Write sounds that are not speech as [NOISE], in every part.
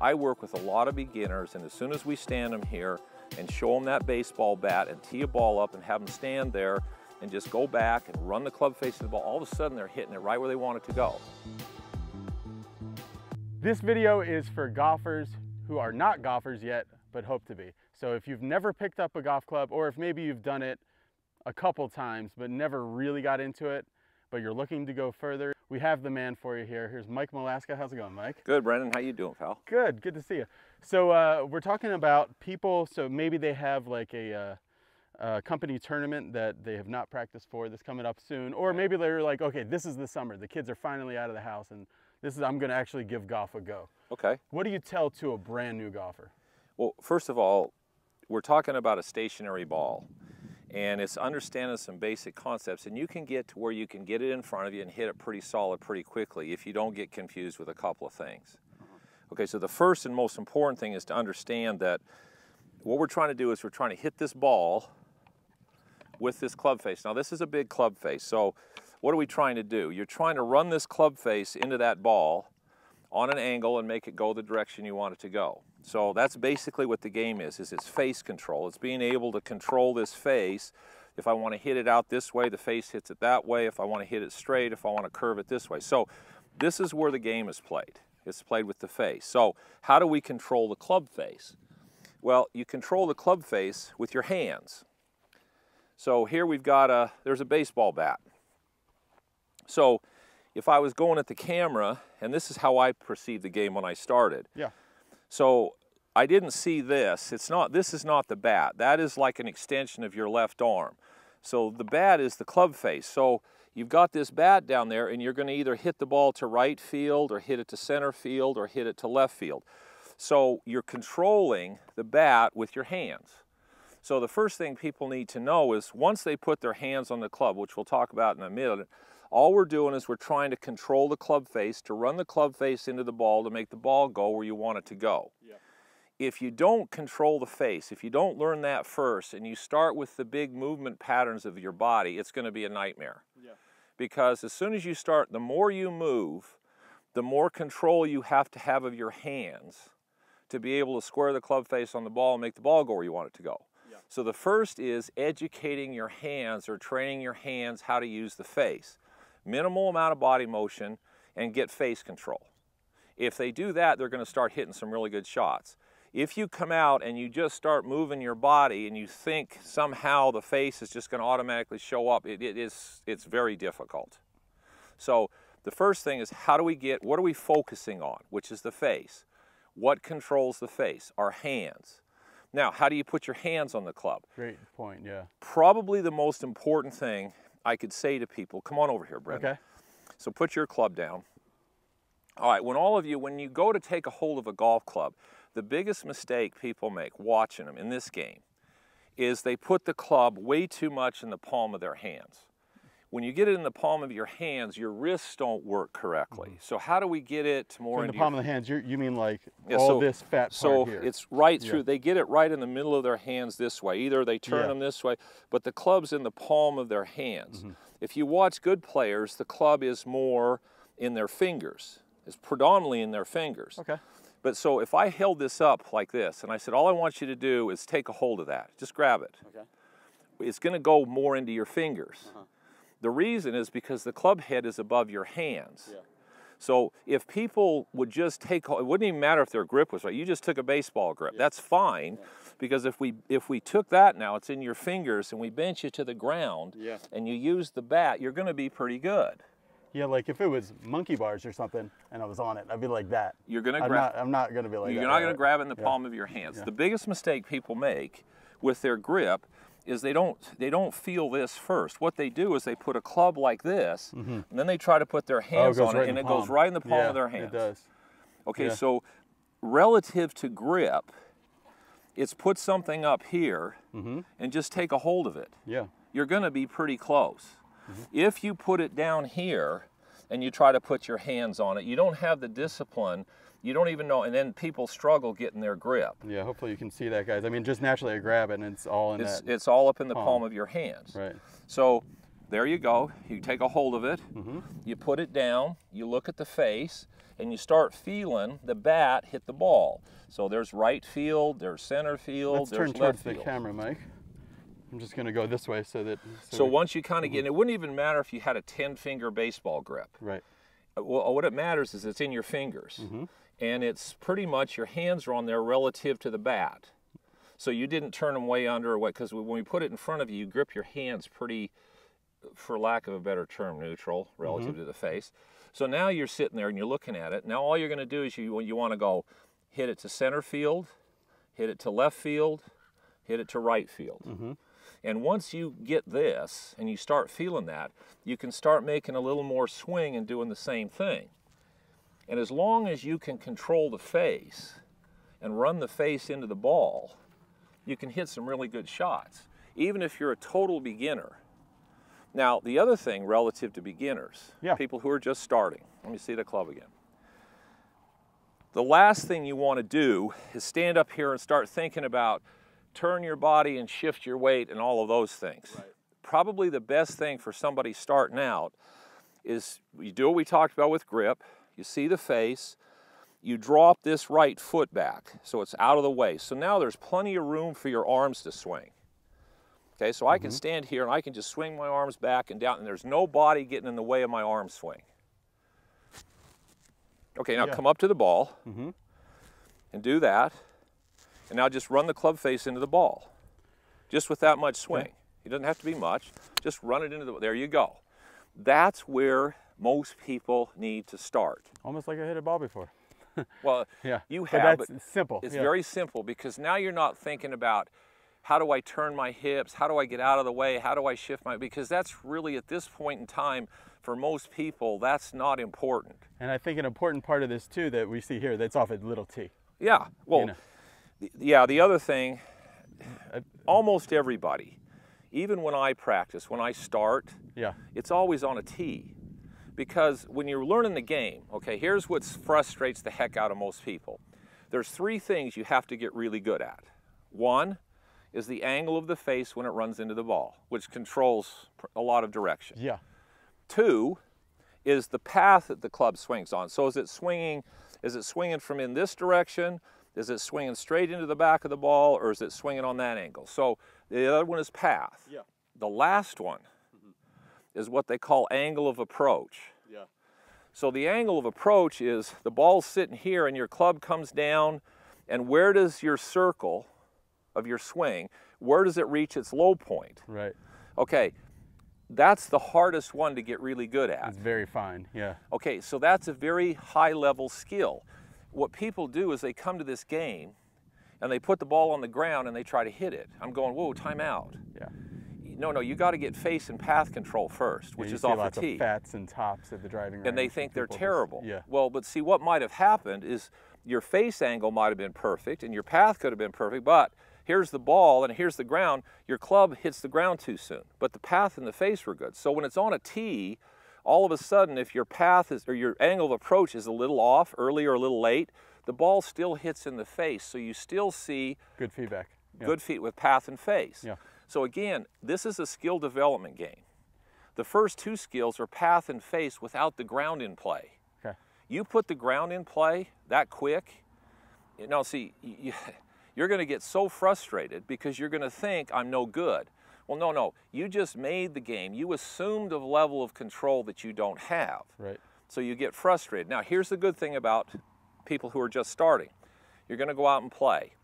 I work with a lot of beginners and as soon as we stand them here and show them that baseball bat and tee a ball up and have them stand there and just go back and run the club face of the ball, all of a sudden they're hitting it right where they want it to go. This video is for golfers who are not golfers yet, but hope to be. So if you've never picked up a golf club, or if maybe you've done it a couple times, but never really got into it, but you're looking to go further, we have the man for you here. Here's Mike Malaska. How's it going, Mike? Good, Brendan. How you doing, pal? Good. Good to see you. So uh, we're talking about people. So maybe they have like a, uh, a company tournament that they have not practiced for that's coming up soon, or maybe they're like, okay, this is the summer. The kids are finally out of the house, and this is I'm going to actually give golf a go. Okay. What do you tell to a brand new golfer? Well, first of all, we're talking about a stationary ball and it's understanding some basic concepts and you can get to where you can get it in front of you and hit it pretty solid pretty quickly if you don't get confused with a couple of things. Uh-huh. Okay, so the first and most important thing is to understand that what we're trying to do is we're trying to hit this ball with this club face. Now this is a big club face, so what are we trying to do? You're trying to run this club face into that ball on an angle and make it go the direction you want it to go. So that's basically what the game is, is it's face control. It's being able to control this face. If I want to hit it out this way, the face hits it that way. If I want to hit it straight, if I want to curve it this way. So this is where the game is played. It's played with the face. So how do we control the club face? Well, you control the club face with your hands. So here we've got a, there's a baseball bat. So if I was going at the camera, and this is how I perceived the game when I started. Yeah. So I didn't see this. It's not, this is not the bat. That is like an extension of your left arm. So the bat is the club face. So you've got this bat down there and you're gonna either hit the ball to right field or hit it to center field or hit it to left field. So you're controlling the bat with your hands. So the first thing people need to know is once they put their hands on the club, which we'll talk about in a minute, all we're doing is we're trying to control the club face, to run the club face into the ball to make the ball go where you want it to go. Yeah. If you don't control the face, if you don't learn that first, and you start with the big movement patterns of your body, it's going to be a nightmare. Yeah. Because as soon as you start, the more you move, the more control you have to have of your hands to be able to square the club face on the ball and make the ball go where you want it to go. Yeah. So the first is educating your hands or training your hands how to use the face minimal amount of body motion, and get face control. If they do that, they're going to start hitting some really good shots. If you come out and you just start moving your body and you think somehow the face is just going to automatically show up, it, it is, it's very difficult. So the first thing is how do we get, what are we focusing on, which is the face. What controls the face? Our hands. Now, how do you put your hands on the club? Great point, yeah. Probably the most important thing I could say to people, come on over here, Brent. Okay. So put your club down. All right, when all of you, when you go to take a hold of a golf club, the biggest mistake people make watching them in this game is they put the club way too much in the palm of their hands. When you get it in the palm of your hands, your wrists don't work correctly. Mm -hmm. So how do we get it more so in the palm your... of the hands? you mean like yeah, all so, this fat part so here? it's right through. Yeah. They get it right in the middle of their hands this way. Either they turn yeah. them this way, but the club's in the palm of their hands. Mm -hmm. If you watch good players, the club is more in their fingers. It's predominantly in their fingers. Okay. But so if I held this up like this and I said, all I want you to do is take a hold of that, just grab it. Okay. It's going to go more into your fingers. Uh -huh. The reason is because the club head is above your hands. Yeah. So if people would just take, it wouldn't even matter if their grip was right. You just took a baseball grip. Yeah. That's fine, yeah. because if we if we took that now, it's in your fingers, and we bench you to the ground, yeah. and you use the bat, you're going to be pretty good. Yeah, like if it was monkey bars or something, and I was on it, I'd be like that. You're going to grab. I'm not going to be like. You're that, not right? going to grab it in the palm of your hands. The biggest mistake people make with their grip is they don't they don't feel this first. What they do is they put a club like this, mm -hmm. and then they try to put their hands oh, on right it, and it goes right in the palm yeah, of their hands. It does. Okay, yeah. so relative to grip, it's put something up here mm -hmm. and just take a hold of it. Yeah. You're going to be pretty close. Mm -hmm. If you put it down here and you try to put your hands on it, you don't have the discipline you don't even know, and then people struggle getting their grip. Yeah, hopefully you can see that, guys. I mean, just naturally I grab it, and it's all in it's, that. It's all up in the palm. palm of your hands. Right. So there you go. You take a hold of it, mm -hmm. you put it down, you look at the face, and you start feeling the bat hit the ball. So there's right field, there's center field, Let's there's turn left towards the field. camera, Mike. I'm just gonna go this way so that. So we- once you kind of get, it wouldn't even matter if you had a 10 finger baseball grip. Right. Well, what it matters is it's in your fingers. And it's pretty much your hands are on there relative to the bat. So you didn't turn them way under or what, because when we put it in front of you, you grip your hands pretty, for lack of a better term, neutral mm-hmm. relative to the face. So now you're sitting there and you're looking at it. Now all you're going to do is you, you want to go hit it to center field, hit it to left field, hit it to right field. Mm-hmm. And once you get this and you start feeling that, you can start making a little more swing and doing the same thing. And as long as you can control the face and run the face into the ball, you can hit some really good shots, even if you're a total beginner. Now, the other thing relative to beginners, Yeah. people who are just starting, let me see the club again. The last thing you want to do is stand up here and start thinking about turn your body and shift your weight and all of those things. Probably the best thing for somebody starting out is you do what we talked about with grip, you see the face, you drop this right foot back so it's out of the way. So now there's plenty of room for your arms to swing. Okay, so I can mm-hmm. stand here and I can just swing my arms back and down, and there's no body getting in the way of my arm swing. Okay, now Yeah. come up to the ball mm-hmm. and do that. And now just run the club face into the ball. Just with that much swing. It doesn't have to be much. Just run it into the there you go. That's where most people need to start. Almost like I hit a ball before. [LAUGHS] Well, Yeah. you But have, that's but simple. it's yeah. very simple because now you're not thinking about how do I turn my hips? How do I get out of the way? How do I shift my because that's really at this point in time for most people that's not important. And I think an important part of this too that we see here, that's off at little t. Yeah. Well, know. th- yeah, the other thing almost everybody even when I practice, when I start, Yeah. it's always on a tee. Because when you're learning the game, okay, here's what frustrates the heck out of most people. There's three things you have to get really good at. One is the angle of the face when it runs into the ball, which controls a lot of direction. Yeah. Two is the path that the club swings on. So is it swinging is it swinging from in this direction? Is it swinging straight into the back of the ball or is it swinging on that angle? So the other one is path. Yeah. The last one is what they call angle of approach. Yeah. So the angle of approach is the ball's sitting here and your club comes down and where does your circle of your swing, where does it reach its low point? Right. Okay, that's the hardest one to get really good at. It's very fine. Yeah. Okay, so that's a very high level skill. What people do is they come to this game and they put the ball on the ground and they try to hit it. I'm going, whoa, time out. Yeah. No, no, you got to get face and path control first, which Yeah, is off lots the tee. of fats and tops at the driving range. and they think they're people just- terrible. yeah. Well, but see, what might have happened is your face angle might have been perfect and your path could have been perfect, but here's the ball and here's the ground. Your club hits the ground too soon, but the path and the face were good. So when it's on a tee, all of a sudden, if your path is or your angle of approach is a little off, early or a little late, the ball still hits in the face. So you still see Good feedback. Yeah. good feet with path and face. Yeah. So again, this is a skill development game. The first two skills are path and face without the ground in play. Okay. You put the ground in play that quick, you know, see, you, [LAUGHS] you're going to get so frustrated because you're going to think I'm no good. Well, no, no. You just made the game. You assumed a level of control that you don't have. Right. So you get frustrated. Now, here's the good thing about people who are just starting you're going to go out and play.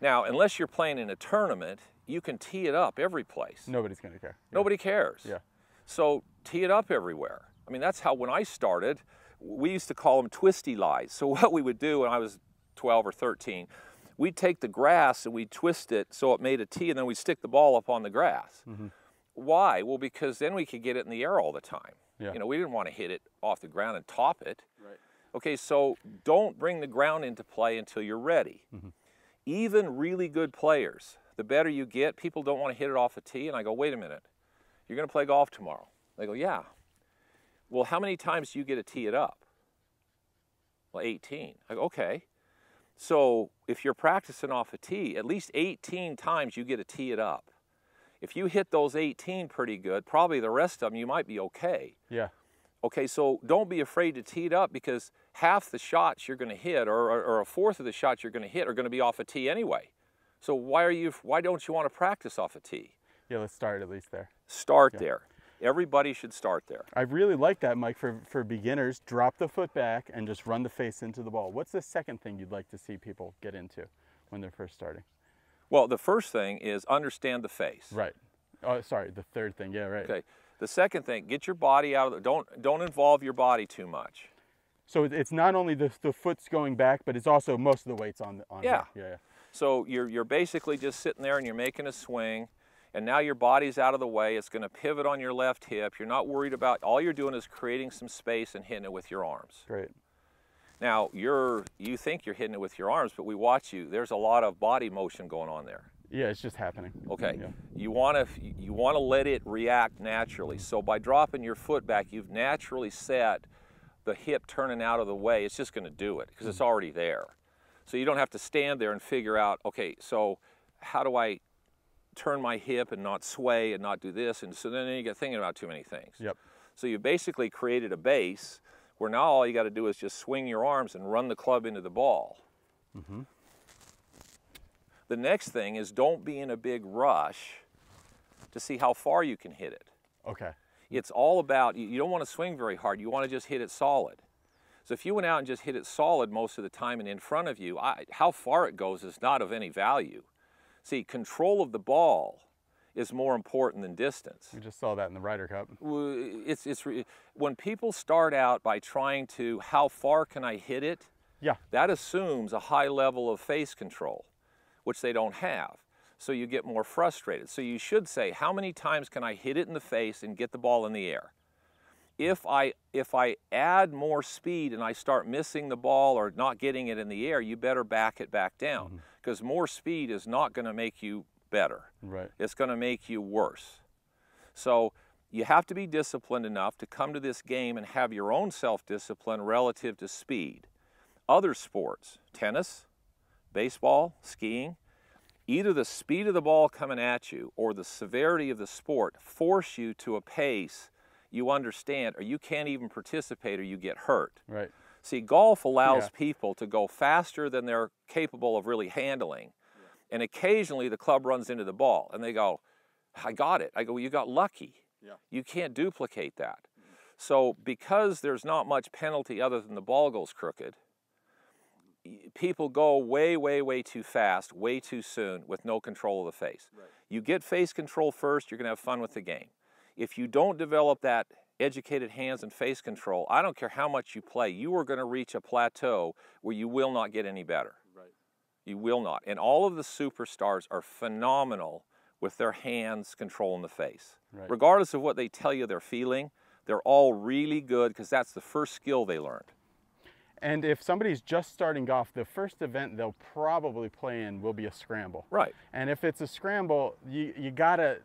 Now, unless you're playing in a tournament, you can tee it up every place. Nobody's gonna care. Yeah. Nobody cares. Yeah. So tee it up everywhere. I mean, that's how when I started, we used to call them twisty lies. So [LAUGHS] what we would do when I was 12 or 13, we'd take the grass and we'd twist it so it made a tee, and then we'd stick the ball up on the grass. Mm-hmm. Why? Well, because then we could get it in the air all the time. Yeah. You know, we didn't want to hit it off the ground and top it. Right. Okay, so don't bring the ground into play until you're ready. Mm-hmm. Even really good players, the better you get, people don't want to hit it off a tee. And I go, wait a minute, you're going to play golf tomorrow. They go, yeah. Well, how many times do you get to tee it up? Well, 18. I go, okay. So if you're practicing off a tee, at least 18 times you get to tee it up. If you hit those 18 pretty good, probably the rest of them you might be okay. Yeah. Okay, so don't be afraid to tee it up because half the shots you're going to hit, or, or, or, a fourth of the shots you're going to hit, are going to be off a tee anyway. So why are you? Why don't you want to practice off a tee? Yeah, let's start at least there. Start yeah. there. Everybody should start there. I really like that, Mike, for, for beginners. Drop the foot back and just run the face into the ball. What's the second thing you'd like to see people get into when they're first starting? Well, the first thing is understand the face. Right. Oh, sorry, the third thing. Yeah, right. Okay. The second thing, get your body out of the, don't don't involve your body too much. So it's not only the, the foot's going back, but it's also most of the weight's on the on yeah. yeah. Yeah, So you're you're basically just sitting there and you're making a swing, and now your body's out of the way. It's going to pivot on your left hip. You're not worried about. All you're doing is creating some space and hitting it with your arms. Great. Now you're you think you're hitting it with your arms, but we watch you. There's a lot of body motion going on there. Yeah, it's just happening. Okay. Yeah. You want to you want to let it react naturally. So by dropping your foot back, you've naturally set the hip turning out of the way. It's just going to do it because it's mm. already there. So you don't have to stand there and figure out, okay, so how do I turn my hip and not sway and not do this? And so then you get thinking about too many things. Yep. So you basically created a base where now all you got to do is just swing your arms and run the club into the ball. Mm-hmm. The next thing is don't be in a big rush to see how far you can hit it. Okay. It's all about, you don't want to swing very hard. You want to just hit it solid. So if you went out and just hit it solid most of the time and in front of you, I, how far it goes is not of any value. See, control of the ball is more important than distance. We just saw that in the Ryder Cup. It's, it's, when people start out by trying to, how far can I hit it? Yeah. That assumes a high level of face control which they don't have. So you get more frustrated. So you should say, how many times can I hit it in the face and get the ball in the air? If I, if I add more speed and I start missing the ball or not getting it in the air, you better back it back down because mm-hmm. more speed is not going to make you better. Right. It's going to make you worse. So you have to be disciplined enough to come to this game and have your own self-discipline relative to speed. Other sports, tennis, baseball, skiing, either the speed of the ball coming at you or the severity of the sport force you to a pace you understand or you can't even participate or you get hurt. Right. See, golf allows yeah. people to go faster than they're capable of really handling. Yeah. And occasionally the club runs into the ball and they go, I got it. I go, well, you got lucky. Yeah. You can't duplicate that. Mm-hmm. So because there's not much penalty other than the ball goes crooked, people go way, way, way too fast, way too soon with no control of the face. Right. You get face control first, you're going to have fun with the game. If you don't develop that educated hands and face control, I don't care how much you play, you are going to reach a plateau where you will not get any better. Right. You will not. And all of the superstars are phenomenal with their hands controlling the face. Right. Regardless of what they tell you they're feeling, they're all really good because that's the first skill they learned. And if somebody's just starting golf, the first event they'll probably play in will be a scramble. Right. And if it's a scramble, you, you gotta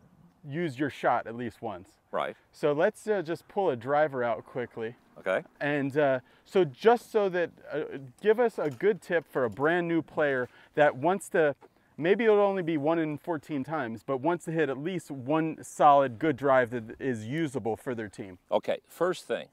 use your shot at least once. Right. So let's uh, just pull a driver out quickly. Okay. And uh, so just so that, uh, give us a good tip for a brand new player that wants to, maybe it'll only be one in 14 times, but wants to hit at least one solid good drive that is usable for their team. Okay, first thing,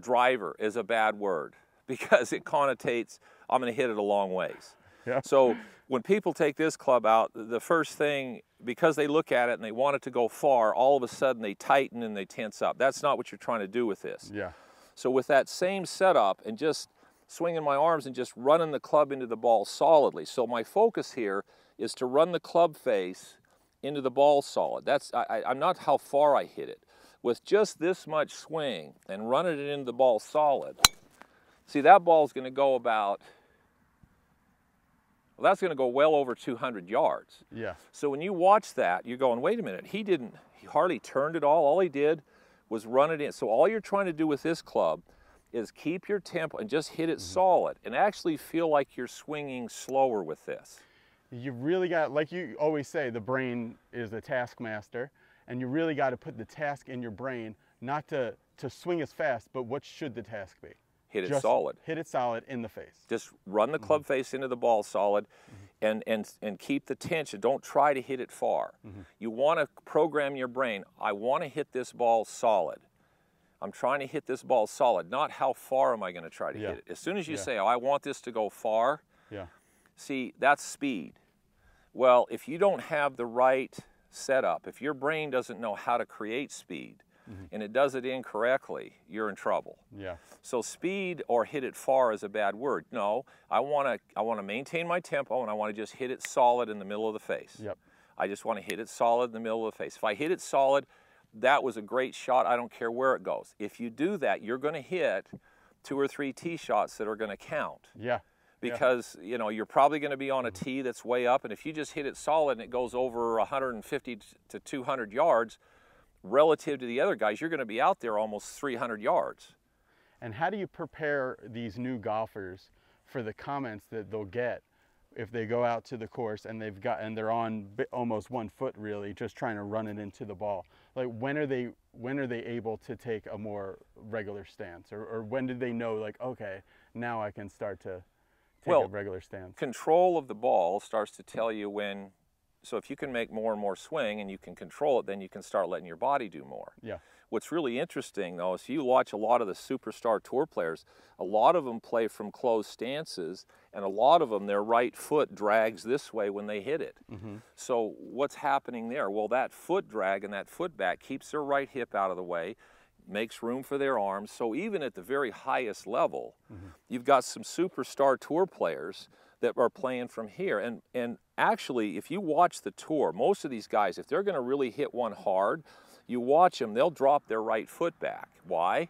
driver is a bad word [LAUGHS] because it connotates I'm going to hit it a long ways. Yeah. So when people take this club out, the first thing, because they look at it and they want it to go far, all of a sudden they tighten and they tense up. That's not what you're trying to do with this. Yeah. So with that same setup and just swinging my arms and just running the club into the ball solidly. So my focus here is to run the club face into the ball solid. That's I, I'm not how far I hit it with just this much swing and running it into the ball solid, see that ball is going to go about, well, that's going to go well over 200 yards. Yeah. So when you watch that, you're going, wait a minute, he didn't, he hardly turned it all. All he did was run it in. So all you're trying to do with this club is keep your tempo and just hit it mm -hmm. solid and actually feel like you're swinging slower with this. You really got, like you always say, the brain is the taskmaster and you really got to put the task in your brain, not to, to swing as fast, but what should the task be? Hit it Just solid. Hit it solid in the face. Just run the club mm -hmm. face into the ball solid. Mm -hmm. and, and, and keep the tension. Don't try to hit it far. Mm-hmm. You want to program your brain, I want to hit this ball solid. I'm trying to hit this ball solid, not how far am I going to try to Yeah. hit it. As soon as you Yeah. say, oh, I want this to go far, Yeah. see, that's speed. Well, if you don't have the right setup, if your brain doesn't know how to create speed Mm-hmm. and it does it incorrectly, you're in trouble. Yeah. So speed or hit it far is a bad word. No, I want to I want to maintain my tempo and I want to just hit it solid in the middle of the face. Yep. I just want to hit it solid in the middle of the face. If I hit it solid, that was a great shot. I don't care where it goes. If you do that, you're going to hit two or three tee shots that are going to count Yeah. Yeah. because you know you're probably going to be on a tee that's way up and if you just hit it solid and it goes over 150 to 200 yards relative to the other guys you're going to be out there almost 300 yards And how do you prepare these new golfers for the comments that they'll get if they go out to the course and they've got and they're on almost one foot really just trying to run it into the ball? Like when are they when are they able to take a more regular stance or, or when did they know like okay now I can start to take a regular stance? control of the ball starts to tell you when so if you can make more and more swing and you can control it then you can start letting your body do more Yeah. What's really interesting though is you watch a lot of the superstar tour players, a lot of them play from closed stances and a lot of them their right foot drags this way when they hit it. Mm-hmm. So what's happening there? Well, that foot drag and that foot back keeps their right hip out of the way, makes room for their arms. So even at the very highest level, mm-hmm. you've got some superstar tour players that are playing from here. And and actually, if you watch the tour, most of these guys, if they're going to really hit one hard, you watch them, they'll drop their right foot back. Why?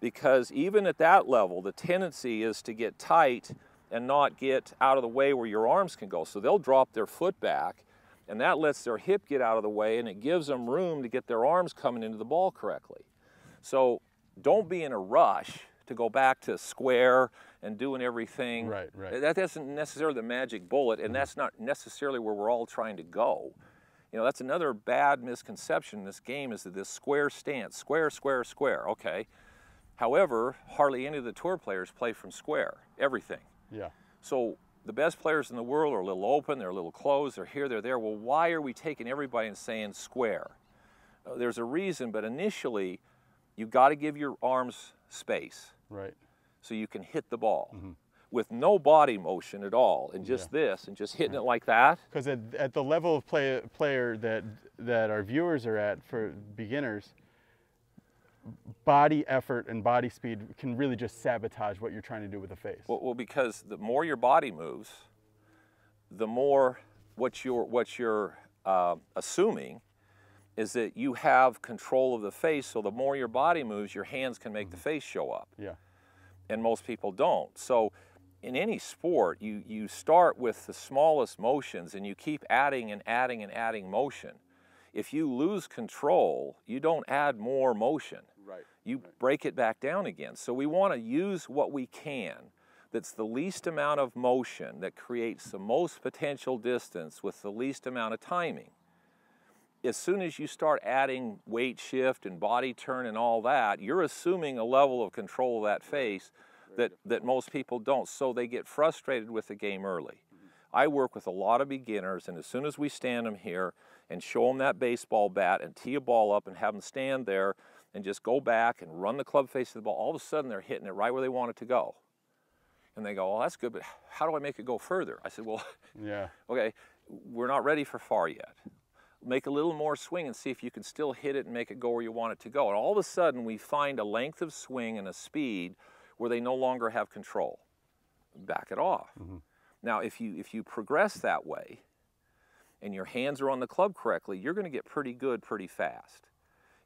Because even at that level, the tendency is to get tight and not get out of the way where your arms can go. So they'll drop their foot back, and that lets their hip get out of the way, and it gives them room to get their arms coming into the ball correctly. So don't be in a rush to go back to square and doing everything. Right, right. That isn't necessarily the magic bullet, and that's not necessarily where we're all trying to go. You know, that's another bad misconception in this game is that this square stance, square, square, square. Okay. However, hardly any of the tour players play from square, everything. Yeah. So the best players in the world are a little open, they're a little closed, they're here, they're there. Well, why are we taking everybody and saying square? Uh, There's a reason, but initially, you've got to give your arms space Right. So you can hit the ball with no body motion at all, and just this, and just hitting it like that. Because at, at the level of play, player that that our viewers are at for beginners, body effort and body speed can really just sabotage what you're trying to do with the face. Well, well, because the more your body moves, the more what you're what you're uh, assuming is that you have control of the face. So the more your body moves, your hands can make the face show up, yeah. And most people don't. So in any sport, you you start with the smallest motions, and you keep adding and adding and adding motion. If you lose control, you don't add more motion Right. you break it back down again. So we want to use what we can that's the least amount of motion that creates the most potential distance with the least amount of timing. As soon as you start adding weight shift and body turn and all that, you're assuming a level of control of that face that, that most people don't. So they get frustrated with the game early. Mm-hmm. I work with a lot of beginners, and as soon as we stand them here and show them that baseball bat and tee a ball up and have them stand there and just go back and run the club face of the ball, all of a sudden they're hitting it right where they want it to go. And they go, well, that's good, but how do I make it go further? I said, well, [LAUGHS] Yeah. okay, we're not ready for far yet. Make a little more swing and see if you can still hit it and make it go where you want it to go. And all of a sudden, we find a length of swing and a speed where they no longer have control. Back it off. Mm-hmm. Now, if you if you progress that way, and your hands are on the club correctly, you're going to get pretty good pretty fast.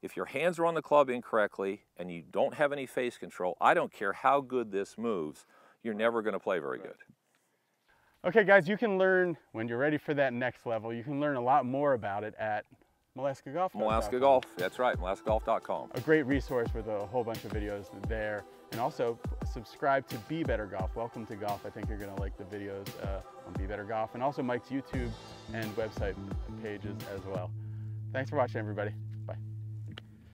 If your hands are on the club incorrectly and you don't have any face control, I don't care how good this moves, you're never going to play very good. Okay, guys, you can learn when you're ready for that next level. You can learn a lot more about it at Malaska Golf. Alaska Golf, that's right, MalaskaGolf.com. A great resource with a whole bunch of videos there. And also subscribe to Be Better Golf. Welcome to Golf. I think you're going to like the videos uh, on Be Better Golf and also Mike's YouTube and website pages as well. Thanks for watching, everybody.